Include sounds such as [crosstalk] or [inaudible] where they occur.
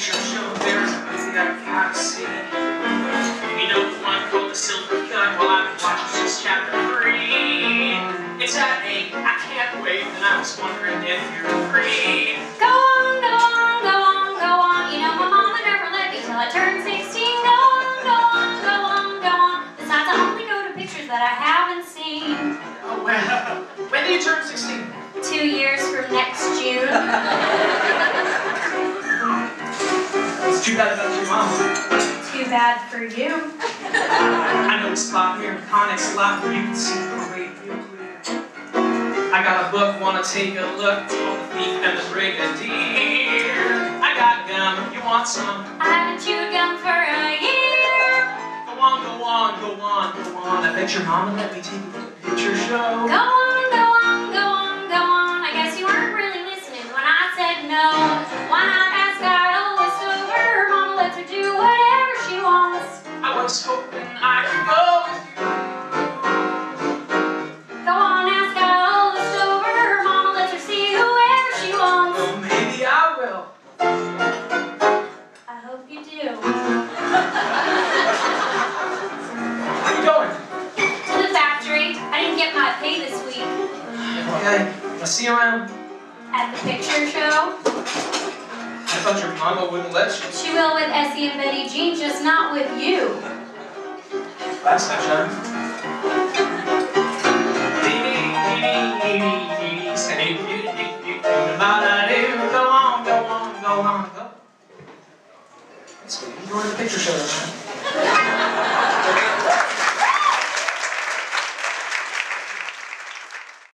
to see. You know the one called the Silver Gun? Well, I've been watching since chapter three. It's at eight. I can't wait, and I was wondering if you're free. Go on, go on, go on, go on. You know my mama never let me till I turned 16. Go on, go on, go on, go on. Besides, I only go to pictures that I haven't seen. Oh, when, when do you turn 16? Two years from next June. [laughs] too bad about your mom. Too bad for you. I know the spot here in Connex a lot where you can see the parade real clear. I got a book, wanna take a look on the thief and the brigadier. I got gum, you want some? I haven't chewed gum for a year. Go on, go on, go on, go on. I bet your mama let me take you to the picture show. Go on, was hoping I could go with you. Go on, ask Westover. Her mama lets her see whoever she wants. Well, maybe I will. I hope you do. [laughs] Where you going? To the factory. I didn't get my pay this week. Okay, I'll see you around. At the picture show. I thought your mama wouldn't let you. She will with Essie and Betty Jean, just not with you. Da doo. Go on, go on, go on, go. You going to the picture show, don't you?